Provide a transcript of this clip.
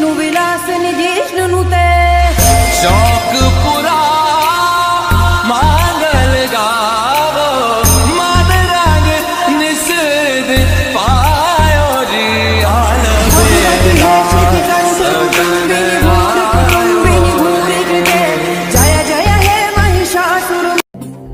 nubilasini